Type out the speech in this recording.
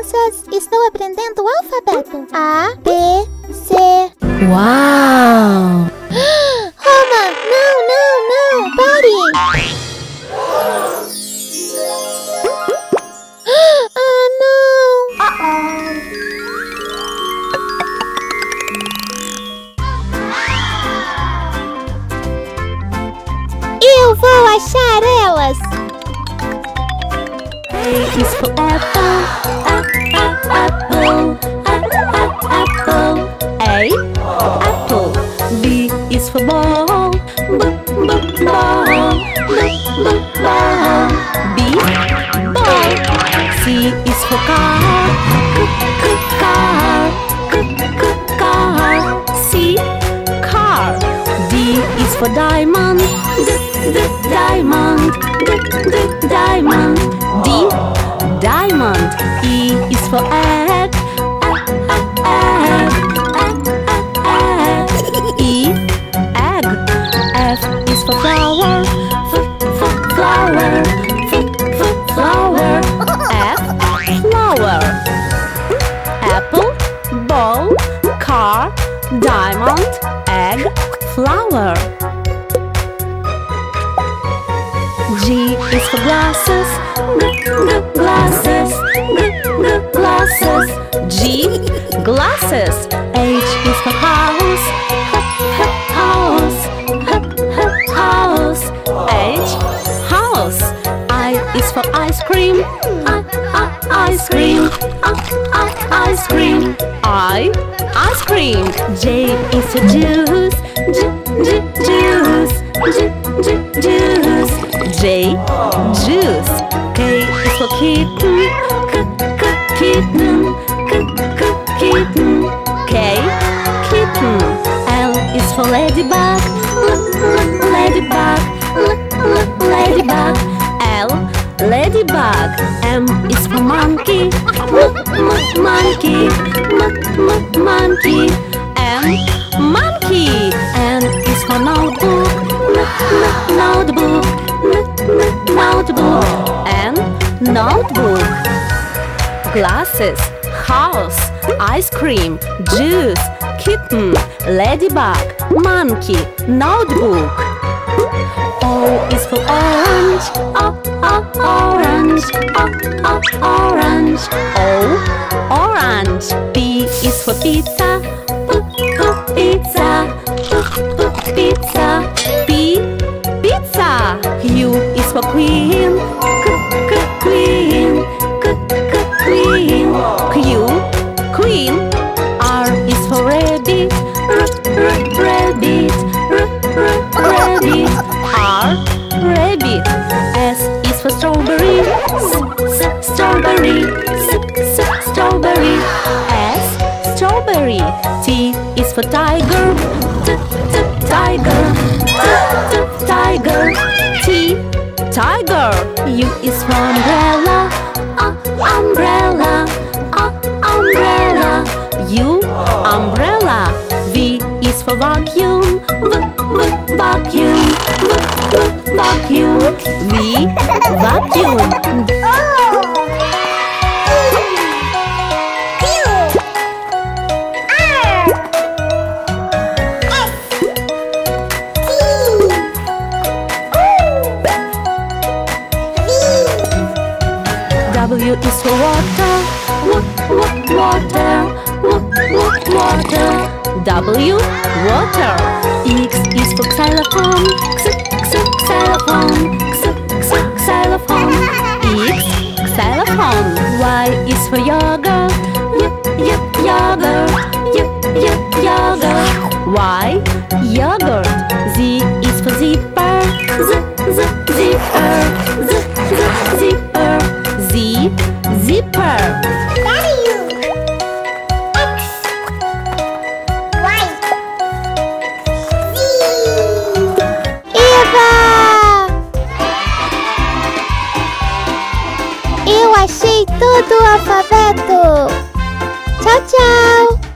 crianças! Estou aprendendo o alfabeto. A, B, C. Uau! Roma, não, não, não! Pare! Ah, não! Eu vou achar elas! Is A, apple. B is for ball. B, b, ball. B, b, ball. B, ball. C is for car. C, c, car. C, c, car. C, car. D is for diamond. D, d, diamond. D, d, diamond. D, diamond. E is for egg. Flower. G is for glasses, g, glasses, g, glasses. G, glasses. H is for house, h, house, h, house. H, house. I is for ice cream, ice cream, ice cream. I, ice cream. J is for juice, juice, j, juice j, juice. J, juice. K is for kitten, k, k, kitten, k, k, kitten. K, kitten. L is for ladybug, l, l, ladybug, l, l, ladybug. L, ladybug. M is for monkey, m, m, notebook. Glasses, house, ice cream, juice, kitten, ladybug, monkey, notebook. O is for orange, o, o, orange, o, o, orange. O, orange. P is for pizza, p, p, pizza, p, p, pizza. P, pizza. Q is for queen, queen. R is for rabbit, r, r, rabbit, r, r, rabbit. R, rabbit. S is for strawberry, s, s, strawberry, s, s, strawberry. S, strawberry. T is for tiger, t, t, tiger, t, t, tiger. T, tiger. U is for umbrella, vacuum. W is for water, w, w, water, w, w, water. W, water. X is for xylophone, x, x, xylophone, x, xylophone. X, xylophone. Y is for yogurt, y, y, yogurt, y, y, yogurt. Y, yogurt. Eu achei todo o alfabeto! Tchau, tchau!